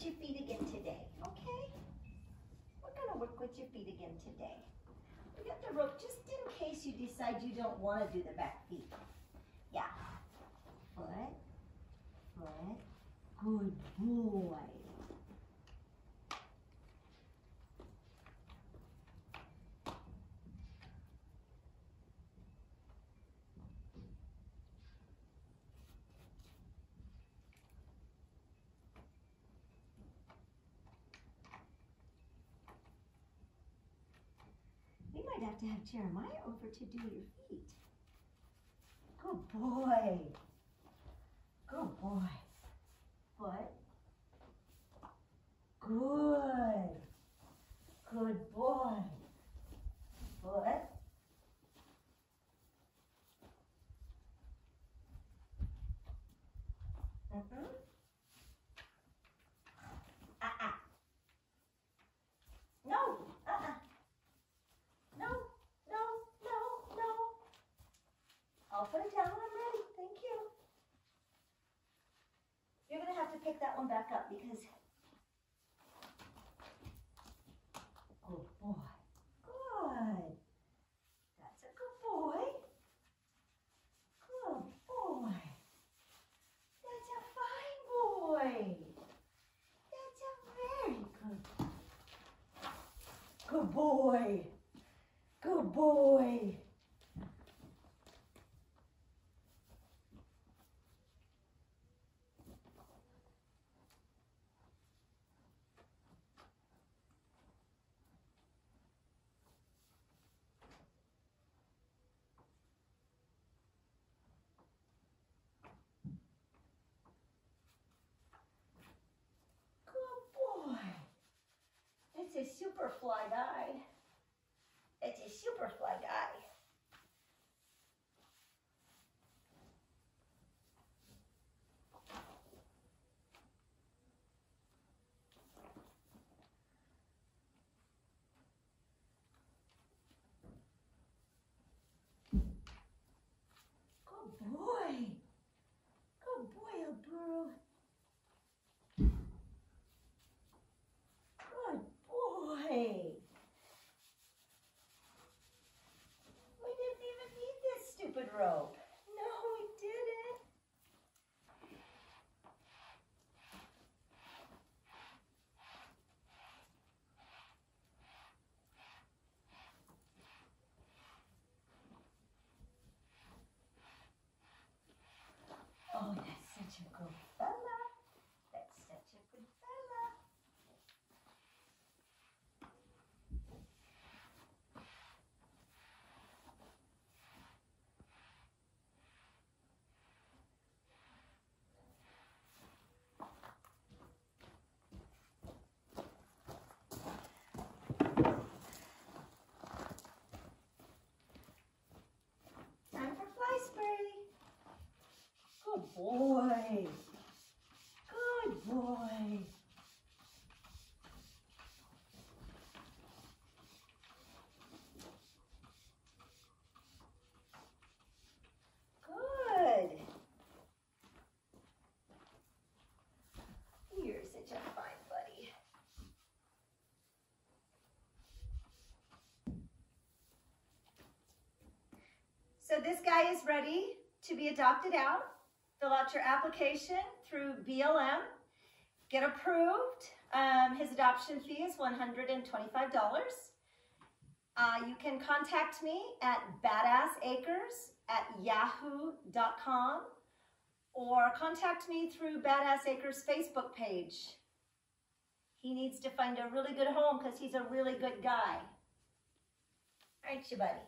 with your feet again today, okay? We're gonna work with your feet again today. We got the rope just in case you decide you don't wanna do the back feet. Yeah. Foot, foot, good boy. We might have to have Jeremiah over to do your feet. Good boy. Good boy. Foot. Good. Good boy. Foot. Pick that one back up because. Good boy. Good. That's a good boy. Good boy. That's a fine boy. That's a very good. Good boy. Good boy. Good boy. It's a super fly guy. It's a super fly guy. Good boy. Good boy, El Burro. Good boy. We didn't even need this stupid rope. No, we didn't. Oh, that's such a good fella. That's such a good fella. Time for fly spray. Good boy. Good boy. Good. You're such a fine buddy. So this guy is ready to be adopted out. Fill out your application through BLM. Get approved. Um, his adoption fee is $125. Uh, you can contact me at badassacres at yahoo.com or contact me through Badass Acres Facebook page. He needs to find a really good home because he's a really good guy. Aren't you, buddy?